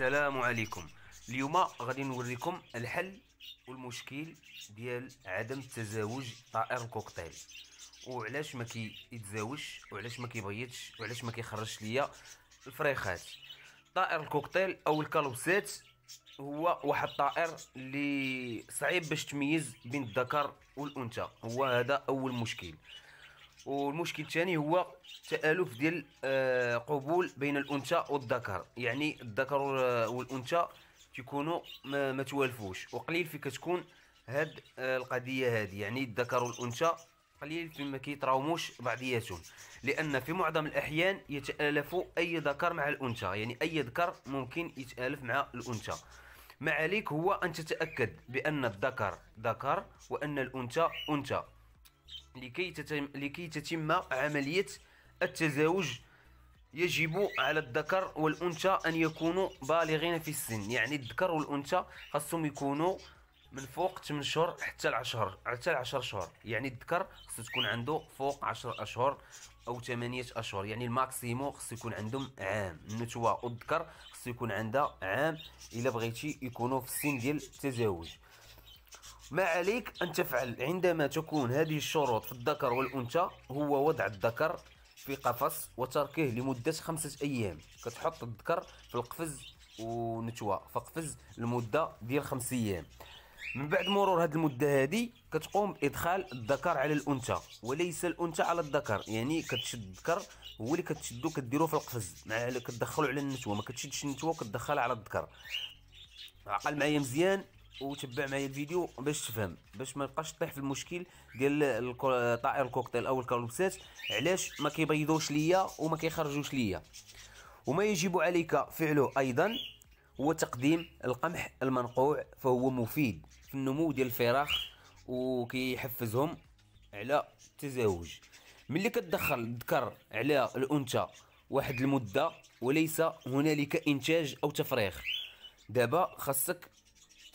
السلام عليكم. اليوم غادي نوريكم الحل والمشكل ديال عدم التزاوج طائر الكوكتيل. وعلاش ما كيتزاوجش؟ وعلاش ما كيبيضش؟ وعلاش ما كيخرجش ليا الفريخات؟ طائر الكوكتيل أو الكالوسات هو واحد الطائر اللي صعيب باش تميز بين الذكر والأنثى. هو هذا أول مشكل. والمشكل الثاني هو تآلف ديال آه، قبول بين الأنثى والذكر. يعني الذكر والأنثى تيكونوا ما, ما توالفوش. وقليل في كتكون هاد آه، القضية هذه يعني الذكر والأنثى قليل فيما كيتراوموش بعضياتهم. لأن في معظم الأحيان يتآلف أي ذكر مع الأنثى. يعني أي ذكر ممكن يتآلف مع الأنثى. ما عليك هو أن تتأكد بأن الذكر ذكر وأن الأنثى أنثى. لكي تتم لكي تتم عملية التزاوج يجب على الذكر والأنثى أن يكونوا بالغين في السن. يعني الذكر والأنثى خاصهم يكونوا من فوق 8 شهور حتى ل 10 حتى ل 10 شهور يعني الذكر خصو تكون عنده فوق 10 أشهر أو 8 أشهر. يعني الماكسيمو خصو يكون عندهم عام. النتوه والذكر خصو يكون عندها عام إلا بغيتي يكونوا في السن ديال التزاوج. ما عليك أن تفعل. عندما تكون هذه الشروط في الذكر والأنثى هو وضع الذكر في قفص وتركه لمدة خمسة أيام. كتحط الذكر في القفز ونتوى فقفز لمدة ديال خمس أيام. من بعد مرور هذه المدة هذه كتقوم بإدخال الذكر على الأنثى. وليس الأنثى على الذكر يعني كتشد الذكر هو اللي كتشدو كديرو في القفز. مع كتدخلو على النتوى. ما كتشدش النتوى وكتدخلها على الذكر. عقل معايا مزيان؟ وتبع معايا الفيديو باش تفهم باش ما يبقاش طيح في المشكل. ديال طائر الكوكتيل أو الكالوبسات علاش ما كيبيضوش ليا وما كيخرجوش ليا؟ وما يجب عليك فعله أيضا هو تقديم القمح المنقوع فهو مفيد في النمو ديال الفراخ وكيحفزهم على التزاوج. ملي كتدخل الذكر على الأنثى واحد المدة وليس هنالك إنتاج أو تفريخ دابا خاصك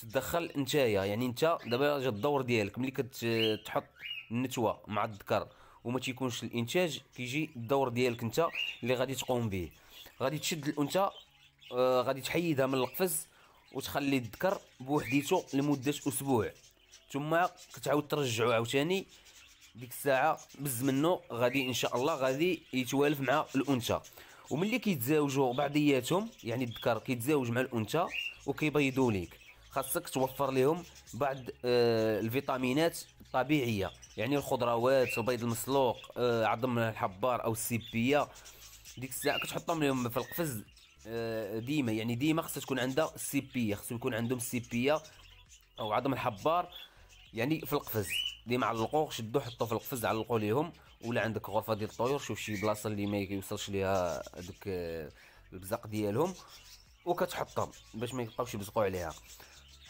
تدخل نتايا يعني انت دابا جا الدور ديالك ملي كتحط النتوه مع الذكر وما تيكونش الإنتاج كيجي الدور ديالك انت اللي غادي تقوم به. غادي تشد الأنثى آه غادي تحيدها من القفز وتخلي الذكر بوحديتو لمدة أسبوع. ثم كتعاود ترجعو عاوتاني ديك الساعة بز منه غادي إن شاء الله غادي يتوالف مع الأنثى. وملي كيتزاوجوا بعضياتهم يعني الذكر كيتزاوج مع الأنثى وكيبيضوا ليك خاصك توفر لهم بعض آه الفيتامينات الطبيعية. يعني الخضروات البيض المسلوق آه عظم الحبار أو السيبية. ديك الساعة كتحطهم لهم في القفز آه ديما. يعني ديما خصها تكون عندها السيبية. خصو يكون عندهم السيبية أو عظم الحبار يعني في القفز. ديما علقوه شدو حطو في القفز علقو ليهم. ولا عندك غرفة ديال الطيور شوف شي بلاصة اللي ما يوصلش ليها آه، البزاق ديالهم. وكتحطهم باش ما يبقاوش يبزقوا عليها.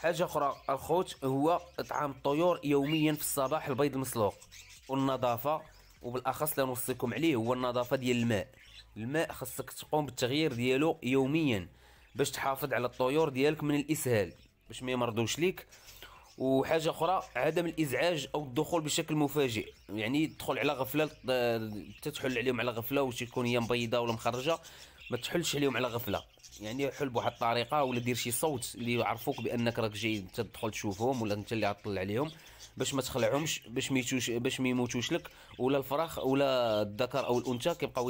حاجة أخرى. الخوت هو إطعام الطيور يوميا في الصباح البيض المسلوق. والنظافة وبالأخص اللي نوصيكم عليه هو النظافة ديال الماء. الماء خاصك تقوم بالتغيير ديالو يوميا باش تحافظ على الطيور ديالك من الإسهال باش ما يمرضوش ليك. وحاجة أخرى عدم الإزعاج أو الدخول بشكل مفاجئ. يعني تدخل على غفلة تتحل عليهم على غفلة وش تكون هي مبيضة ولا مخرجة ما تحلش عليهم على غفلة. يعني حل بواحد الطريقة ولا دير شي صوت اللي يعرفوك بأنك راك جاي تدخل تشوفهم ولا انت اللي عطل عليهم باش ما تخلعهمش باش ميتوش باش ما يموتوش لك ولا الفراخ ولا الذكر أو الأنثى كيبقاو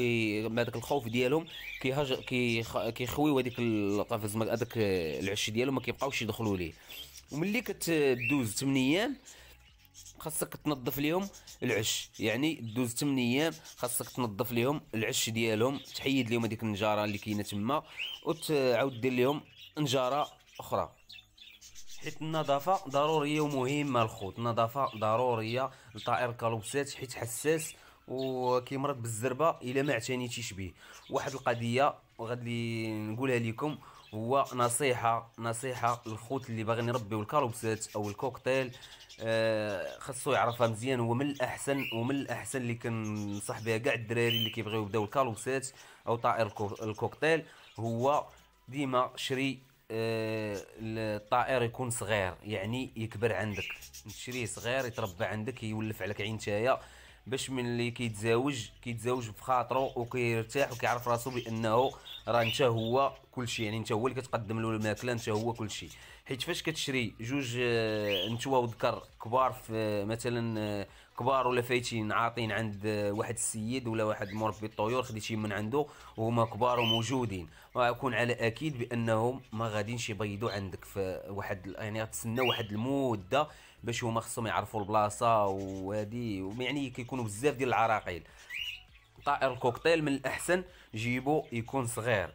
مع داك الخوف ديالهم كيهاج كيخويو هذيك القفز هذاك العش ديالهم ما كيبقاوش يدخلوا ليه. وملي كتدوز 8 أيام خاصك تنظف ليهم العش. يعني دوز 8 أيام خاصك تنظف ليهم العش ديالهم تحيد ليهم هذيك النجارة اللي كاينة تما وتعاود دير ليهم نجارة أخرى. حيت النظافة ضرورية ومهمة الخوت النظافة ضرورية لطائر الكالوبسات حيت حساس وكيمرض بالزربة إلا ما اعتنيتيش به. واحد القضية وغادي نقولها لكم هو نصيحة نصيحة للخوت اللي باغيين يربيو الكالوبسات أو الكوكتيل. آه خاصو يعرفها مزيان هو من الأحسن ومن الأحسن اللي كنصح بها كاع الدراري اللي كيبغيو يبداو الكالوبسات أو طائر الكوكتيل. هو ديما شري آه الطائر يكون صغير يعني يكبر عندك. تشريه صغير يتربى عندك يولف عليك عينتايا باش من اللي كيتزاوج كيتزاوج بخاطرو وكيرتاح وكيعرف راسو بأنه راه انت هو كلشي. يعني انت هو اللي كتقدم له الماكلة انت هو كلشي. حيت فاش كتشري جوج آه، نتوى وذكر كبار في آه، مثلا آه، كبار ولا فايتين عاطين عند واحد السيد ولا واحد مربي الطيور خديتي من عنده وهما كبار وموجودين. ويكون على أكيد بأنهم ما غاديش يبيضوا عندك في واحد يعني غتسنى واحد المده باش هما خصهم يعرفوا البلاصة وهادي يعني كيكونوا بزاف ديال العراقيل. طائر الكوكتيل من الأحسن جيبو يكون صغير.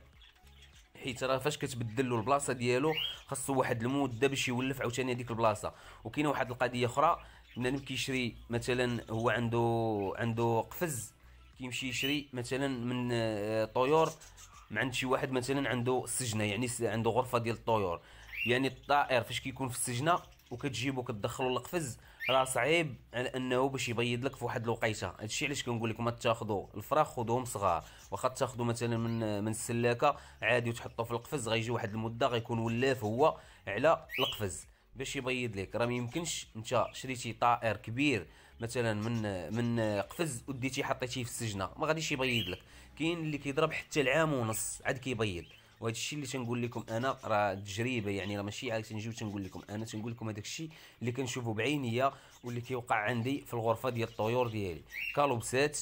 حيت راه فاش كتبدل له البلاصة ديالو خاصو واحد المدة باش يولف عاوتاني هذيك البلاصة. وكاينة واحد القضية أخرى بنادم كيشري مثلا هو عنده عنده قفز كيمشي يشري مثلا من آه، طيور من عند شي واحد مثلا عنده سجنة يعني عنده غرفة ديال الطيور. يعني الطائر فاش كيكون في السجنة وكتجيبو كتدخلو القفز راه صعيب على أنه باش يبيض لك في واحد الوقيتة. هادشي علاش كنقول لكم ما تاخذوا الفراخ خذوهم صغار. واخا تاخذوا مثلا من من السلاكة عادي وتحطوا في القفز غيجي واحد المدة غيكون ولاف هو على القفز باش يبيض لك. راه ما يمكنش انت شريتي طائر كبير مثلا من من قفز وديتي حطيتيه في السجنة ما غاديش يبيض لك. كاين اللي كيضرب حتى العام ونص عاد كيبيض. وهذا الشيء اللي تنقول لكم أنا راه تجربه يعني راه ماشي عاد تنجيو تنقول لكم. أنا تنقول لكم هذاك الشيء اللي كنشوفه بعينيا واللي كيوقع عندي في الغرفة ديال الطيور ديالي. كالوبسات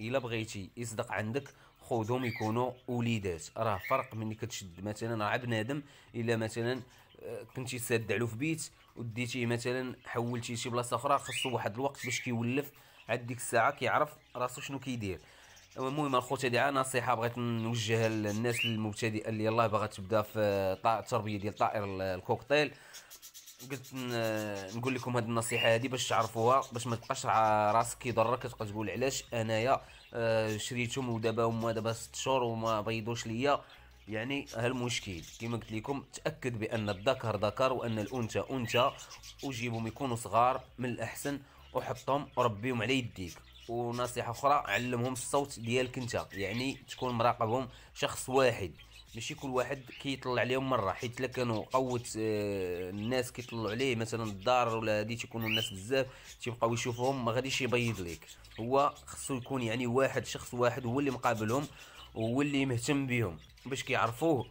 إلا بغيتي يصدق عندك خذهم يكونوا وليدات. راه فرق مني كتشد. مثلا راه بنادم إلا مثلا آه، كنتي ساد علو في بيت وديتيه مثلا حولتيه شي بلاصة أخرى خصو واحد الوقت باش كيولف. عاد ديك الساعة كيعرف راسو شنو كيدير. المهم الخوت هذه نصيحة بغيت نوجهها للناس المبتدئة اللي يلاه باغا تبدا في التربية ديال طائر الكوكتيل. قلت نقول لكم هذه النصيحة هذه باش تعرفوها باش ما تبقاش راسك كيضرك كتبقى تقول علاش أنايا آه، شريتهم ودابا هما دابا ست شهور وما بيضوش ليا. يعني هالمشكل كما قلت لكم تأكد بأن الذكر ذكر وأن الأنثى أنثى. وجيبهم يكونوا صغار من الأحسن وحطهم وربيهم على يديك. ونصيحة أخرى علمهم الصوت ديالك أنت. يعني تكون مراقبهم شخص واحد. ماشي كل واحد كيطلع عليهم مرة. حيت إلا كانوا قوت آه، الناس كيطلعوا عليه مثلا الدار ولا هادي تيكونوا الناس بزاف تيبقاو يشوفوهم ما غاديش يبيض ليك. هو خصو يكون يعني واحد شخص واحد هو اللي مقابلهم وهو اللي مهتم بهم باش كيعرفوه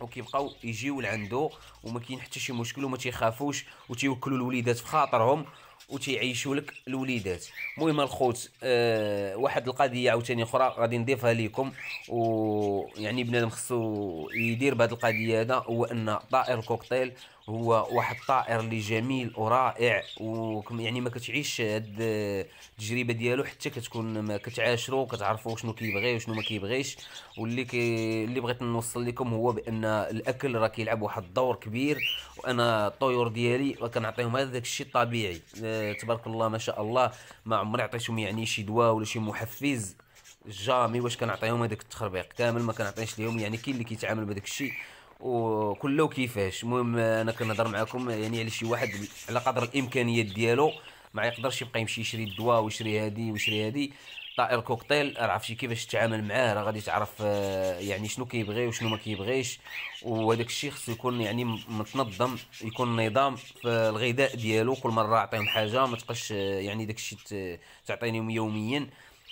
وكيبقاو يجيو لعندو وما كاين حتى شي مشكل وما تيخافوش وتيوكلوا الوليدات في خاطرهم وتيعيشوا لك الوليدات. المهم الخوت آه واحد القضية عاوتاني أخرى غادي نضيفها لكم ويعني بنادم خصو يدير بهذه القضية هذا هو أن طائر الكوكتيل هو واحد الطائر اللي جميل ورائع ويعني ما كتعيش هاد التجربة ديالو حتى كتكون ما كتعاشرو كتعرفوا شنو كيبغي وشنو ما كيبغيش. واللي كي اللي بغيت نوصل لكم هو بأن الأكل راه كيلعب واحد الدور كبير وأنا الطيور ديالي كنعطيهم هذاك الشيء الطبيعي. تبارك الله ما شاء الله ما عمري عطيتهم يعني شي دواء ولا شي محفز. جامي واش كنعطيهم هذاك التخربيق كامل ما كنعطيش لهم يعني كاين اللي كيتعامل بهذاك الشيء. وكله كيفاش. المهم أنا كنهضر معكم يعني على شي واحد على قدر الإمكانيات ديالو ما يقدرش يبقى يمشي يشري الدواء ويشري هادي ويشري هادي. طائر كوكتيل عرفتي كيفاش تتعامل معاه راه غادي تعرف آه، يعني شنو كيبغي وشنو ما كيبغيش. وهذاك الشيء خصو يكون يعني متنظم يكون نظام في الغذاء ديالو كل مرة عطيهم حاجة ما تبقاش آه، يعني داك الشيء تعطينيهم يوميا.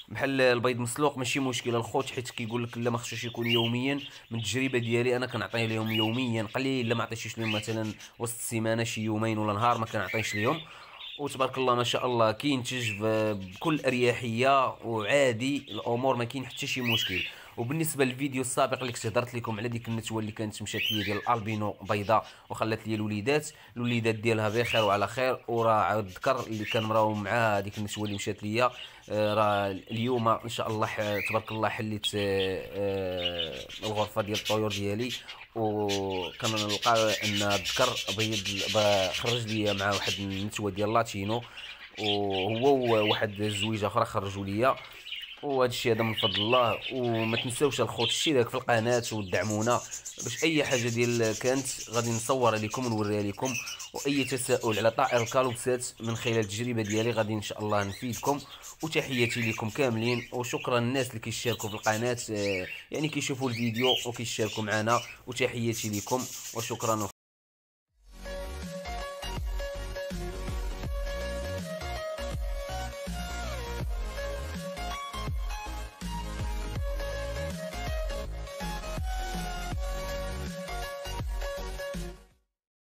بحال البيض مسلوق ماشي مشكل الخوت حيت كيقول لك لا ما خصوش يكون يوميا. من التجربة ديالي أنا كنعطيه لهم يوميا قليل لا ما عطيتش لهم مثلا وسط السيمانة شي يومين ولا نهار ما كنعطيش لهم. وتبارك الله ما شاء الله كينتج بكل أريحية وعادي. الأمور ما كاين حتى شي مشكل. وبالنسبة للفيديو السابق اللي كنت هضرت لكم على ديك النتوه اللي كانت مشات لي ديال الالبينو بيضاء وخلات لي الوليدات. الوليدات ديالها بخير وعلى خير. وراه عاود ذكر اللي كان مراو معاه هذيك النتوه اللي مشات ليا. آه، راه اليوم إن شاء الله تبارك الله حليت آه، آه، الغرفة ديال الطيور ديالي. وكنلقى أن الذكر بيض خرج لي مع واحد النتوه ديال لاتينو. وهو واحد الزويجه أخرى خرجوا ليا. وهذا الشيء هذا من فضل الله وما تنساوش الخوت الاشتراك في القناة ودعمونا باش أي حاجة ديال كانت غادي نصورها لكم ونوريها لكم وأي تساؤل على طائر الكالوبسات من خلال التجربة ديالي غادي إن شاء الله نفيدكم وتحياتي لكم كاملين وشكرا للناس اللي كيشاركوا في القناة آه، يعني كيشوفوا الفيديو وكيشاركوا معنا وتحياتي لكم وشكرا